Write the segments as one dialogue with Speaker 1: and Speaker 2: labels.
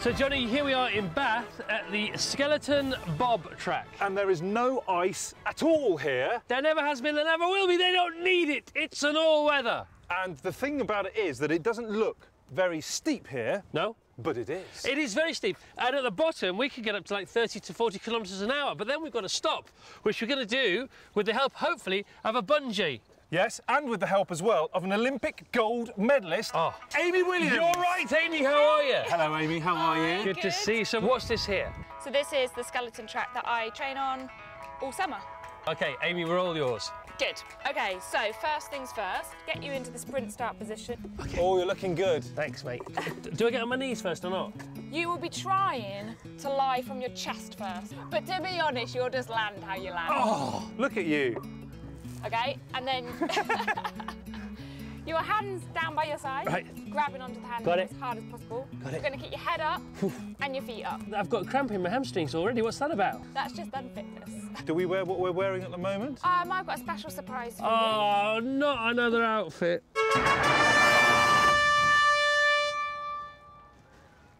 Speaker 1: So, Jonny, here we are in Bath at the Skeleton Bob track.
Speaker 2: And there is no ice at all here.
Speaker 1: There never has been and never will be. They don't need it. It's an all weather.
Speaker 2: And the thing about it is that it doesn't look very steep here,
Speaker 1: No?
Speaker 2: but it is.
Speaker 1: It is very steep. And at the bottom, we can get up to like 30 to 40 kilometres an hour. But then we've got to stop, which we're going to do with the help, hopefully, of a bungee.
Speaker 2: Yes, and with the help as well of an Olympic gold medalist,
Speaker 1: Oh.
Speaker 2: Amy Williams.
Speaker 1: You're right, Amy. How are you?
Speaker 2: Hello, Amy. How are you?
Speaker 1: Good, to see you. So, what's this here?
Speaker 3: So this is the skeleton track that I train on all summer.
Speaker 1: Okay, Amy, we're all yours.
Speaker 3: Good. Okay, so first things first, get you into the sprint start position. Okay.
Speaker 2: Oh, you're looking good.
Speaker 1: Thanks, mate. Do I get on my knees first or not?
Speaker 3: You will be trying to lie from your chest first. But to be honest, you'll just land how you land.
Speaker 2: Oh, look at you.
Speaker 3: Okay? And then your hands down by your side,
Speaker 1: Right.
Speaker 3: grabbing onto the handle
Speaker 1: Got it.
Speaker 3: as hard as possible.
Speaker 1: Got
Speaker 3: You're going to keep your head up and your feet up.
Speaker 1: I've got a cramp in my hamstrings already. What's that about?
Speaker 3: That's just unfitness.
Speaker 2: Do we wear what we're wearing at the moment?
Speaker 3: Um, I've got a special surprise for you.
Speaker 1: Oh, not another outfit.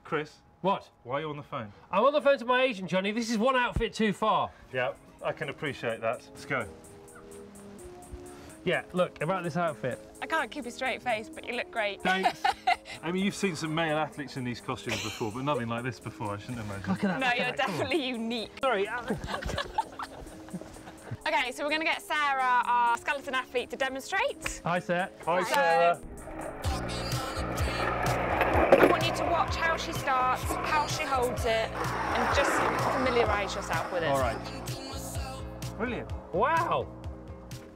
Speaker 2: Chris,
Speaker 1: What?
Speaker 2: why are you on the phone?
Speaker 1: I'm on the phone to my agent, Jonny. This is one outfit too far.
Speaker 2: Yeah, I can appreciate that. Let's go.
Speaker 1: Yeah, look, about this outfit.
Speaker 3: I can't keep a straight face, but you look great.
Speaker 1: Thanks.
Speaker 2: I mean, you've seen some male athletes in these costumes before, but nothing like this before, I shouldn't imagine.
Speaker 1: Look at that.
Speaker 3: No,
Speaker 1: look
Speaker 3: you're
Speaker 1: that.
Speaker 3: Definitely unique.
Speaker 1: Sorry.
Speaker 3: Okay, so we're going to get Sarah, our skeleton athlete, to demonstrate.
Speaker 1: Hi, sir.
Speaker 2: Hi,
Speaker 3: So-
Speaker 2: Sarah.
Speaker 3: I want you to watch how she starts, how she holds it, and just familiarise yourself with it.
Speaker 1: All right.
Speaker 2: Brilliant.
Speaker 1: Wow.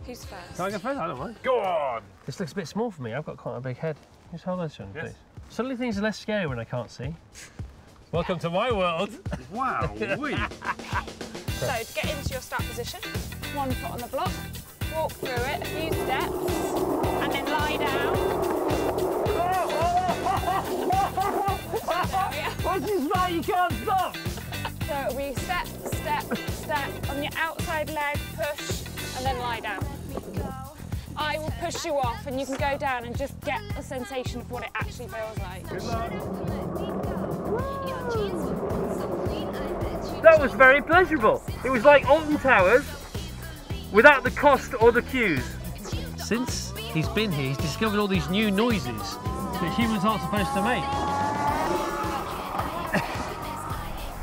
Speaker 3: Who's first?
Speaker 1: Can I go first? I don't mind.
Speaker 2: Go on.
Speaker 1: This looks a bit small for me. I've got quite a big head. Just hold this one,
Speaker 2: Yes.
Speaker 1: please. Suddenly things are less scary when I can't see. Welcome to my world.
Speaker 2: Wow. we.
Speaker 3: So to get into your start position, one foot on the block, walk through it a few steps, and then lie down.
Speaker 1: This is right, you can't stop.
Speaker 3: So it'll step, step, step, on your outside leg, push, and then lie down. I will push you off and you can go down and just get a sensation of what it actually feels like.
Speaker 1: That was very pleasurable. It was like Alton Towers without the cost or the queues. Since he's been here, he's discovered all these new noises that humans aren't supposed to make.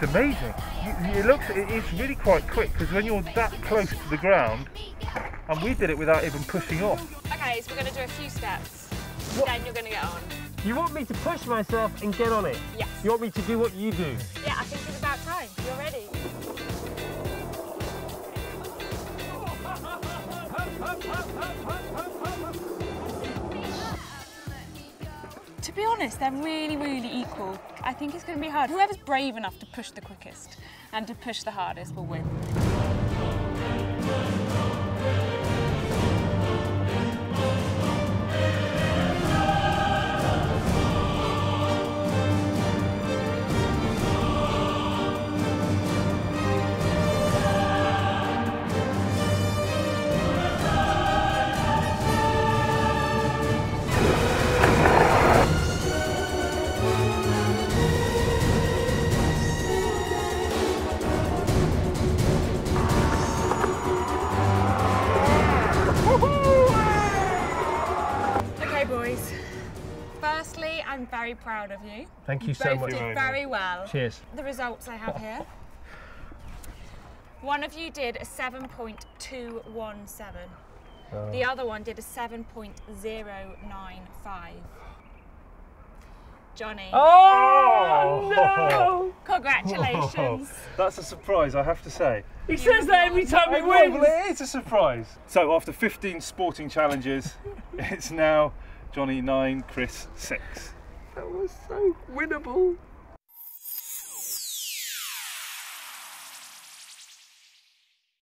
Speaker 4: It's amazing. You- It looks, it's really quite quick because when you're that close to the ground, and we did it without even pushing off.
Speaker 3: Okay, so we're going to do a few steps. Then you're going to get on.
Speaker 1: You want me to push myself and get on it?
Speaker 3: Yes.
Speaker 1: You want me to do what you do?
Speaker 3: Yeah, I think it's about time. You're be honest, they're really, really equal. I think it's going to be hard. Whoever's brave enough to push the quickest and to push the hardest will win. I'm very proud of you.
Speaker 1: Thank you so
Speaker 3: Both
Speaker 1: much.
Speaker 3: did very well.
Speaker 1: Cheers.
Speaker 3: The results I have here. One of you did a 7.217. The oh. other one did a 7.095. Jonny,
Speaker 1: Oh, no!
Speaker 3: congratulations.
Speaker 2: That's a surprise, I have to say.
Speaker 1: He says that every time he
Speaker 2: I know, well,
Speaker 1: wins.
Speaker 2: it is a surprise. So after 15 sporting challenges, it's now Jonny 9, Chris 6.
Speaker 1: That was so winnable.